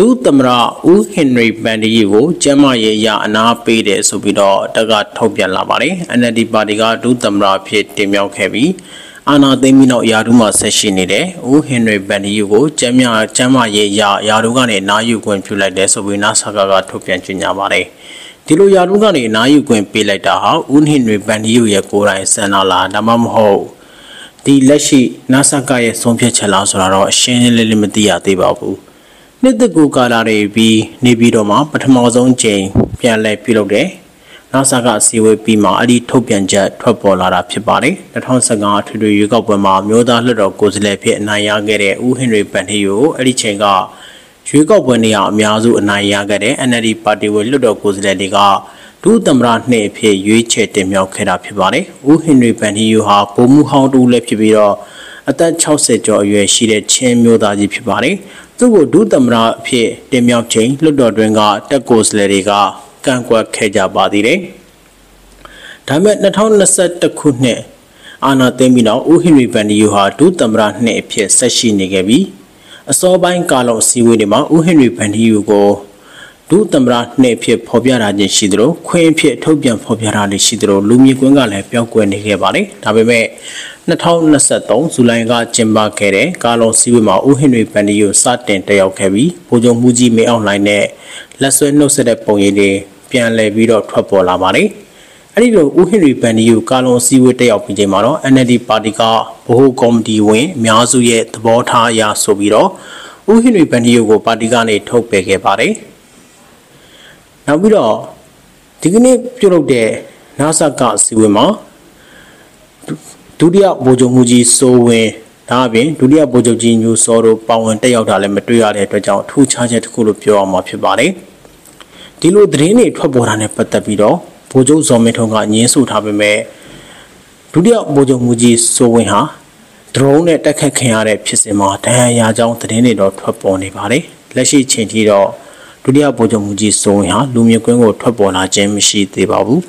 ဒုသမရဦးဟင်နရီပန်ဒီကိုကျမ်းမာရေးရအနာပေးတယ်ဆိုပြီးတော့တက်ကထုတ်ပြန်လာပါတယ် NLD ပါတီကဒုသမရဖြစ်တင်မြှောက်ခဲ့ပြီးအာနာသိမ်းပြီးနောက်ယာဒူးမှာဆက်ရှိနေတဲ့ဦးဟင်နရီပန်ဒီကိုကျမ်းမာကျမ်းမာရေးရယာဒူးကနေနာယူခွင့်ပြုလိုက်တယ်ဆိုပြီးနာဆာကကထုတ်ပြန်ကြေညာပါတယ်ဒီလိုယာဒူးကနေနာယူခွင့်ပေးလိုက်တာဟာဦးဟင်နရီပန်ဒီရဲ့ကိုယ်တိုင်ဆန္ဒလားဒါမှမဟုတ်ဒီလက်ရှိနာဆာကရဲ့ဆုံးဖြတ်ချက်လားဆိုတာတော့အရှင်းလင်းလေးမသိရသေးပါဘူး နှစ်သက်ကိုကာလာတွေပြီးနေပြီးတော့မှပထမဆုံးချိန်ပြန်လဲပြုလုပ်တယ်။နောက်ဆက်ကအစည်းအဝေးပြီးမှအဲ့ဒီထုတ်ပြန်ချက်ထွက်ပေါ်လာတာဖြစ်ပါတယ်။2015အထွေထွေရွေးကောက်ပွဲမှာမျိုးသားလွှတ်တော်ကိုယ်စားလှယ်ဖြစ်အနိုင်ရခဲ့တဲ့ဦးဟင်ရီပန်ဟီယိုအဲ့ဒီချိန်ကရွေးကောက်ပွဲနေရာအများစုအနိုင်ရခဲ့တဲ့ NLD ပါတီဝင်လွှတ်တော်ကိုယ်စားလှယ်တွေကဒုသမရနှစ်အဖြစ်ရွေးချယ်တင်မြှောက်ခဲ့တာဖြစ်ပါတယ်။ဦးဟင်ရီပန်ဟီယိုဟာဗိုလ်မှူးဟောင်းတူလည်းဖြစ်ပြီးတော့အသက်60ကျော်အရွယ်ရှိတဲ့ချင်းမျိုးသားကြီးဖြစ်ပါတယ်။ သူ့ကိုဒုသမရအဖြစ်တင်မြှောက်ချိန်လွှတ်တော်တွင်ကတက်ကိုစလေတွေကကန့်ကွက်ခဲ့ကြပါသေးတယ်။ဒါပေမဲ့2021ခုနှစ်အာနာသိမ်းပြီးနောက်ဦးဟင်ရီဗန်ဒီယိုဟာဒုသမရနှစ်အဖြစ်ဆက်ရှိနေခဲ့ပြီးအစောပိုင်းကာလအစည်းအဝေးတွေမှာဦးဟင်ရီဗန်ဒီယိုကို ဒုသမရနှစ်ဖြစ်ဖော်ပြတာချင်းရှိသလိုခွင့်ဖြစ်ထုတ်ပြန်ဖော်ပြတာလည်းရှိသလိုလူမြင့်ကွင်းကလည်းပျောက်ကွယ်နေခဲ့ပါတယ်ဒါပေမဲ့2023ဇူလိုင်ကကျင်းပခဲ့တဲ့ကာလုံစည်းဝေးမှာဦးဟင်ရီပန်ဒီယိုစတင်တက်ရောက်ခဲ့ပြီးဗိုလ်ချုပ်မှုကြီးမေအောင်လှိုင်နဲ့လက်ဆွဲနှုတ်ဆက်တဲ့ပုံရိပ်တွေပြန်လည်ပြီးတော့ထွက်ပေါ်လာပါတယ်အဲ့ဒီလိုဦးဟင်ရီပန်ဒီယိုကာလုံစည်းဝေးတက်ရောက်ပြီးချိန်မှာတော့ NLD ပါတီကဗဟိုကော်မတီဝင်အများစုရဲ့သဘောထားအရဆိုပြီးတော့ဦးဟင်ရီပန်ဒီယိုကိုပါတီကနေထုတ်ပယ်ခဲ့ပါတယ် နောက်ပြီးတော့ဒီကနေ့ပြုလုပ်တဲ့နာဆာကအစည်းအဝေးမှာဒုတိယဗိုလ်ချုပ်မှုကြီးစိုးဝင်းဒါအပြင်ဒုတိယဗိုလ်ချုပ်ကြီးညူစောတို့ပါဝင်တက်ရောက်တာလည်းမတွေ့ရတဲ့အတွက်ကြောင့်ထူးခြားချက်တစ်ခုလို့ပြောအောင်မှာဖြစ်ပါတယ်ဒီလိုသတင်းတွေထွက်ပေါ်တာနဲ့ပတ်သက်ပြီးတော့ဗိုလ်ချုပ်ဇော်မင်းထွန်းကညင်းဆိုထားပေမဲ့ဒုတိယဗိုလ်ချုပ်မှုကြီးစိုးဝင်းဟာဒရုန်းနဲ့တက်ခတ်ခင်ရတဲ့ဖြစ်စဉ်မှာဒဏ်ရာရကြောင်းသတင်းတွေတော့ထွက်ပေါ်နေပါတယ်လက်ရှိချိန်ထိတော့ ဒုတိယဗိုလ်ချုပ်မှုကြီးစိုးဝင်းဟာလူမျိုးကွင်းကိုထွက်ပေါ်လာခြင်းမရှိသေးပါဘူး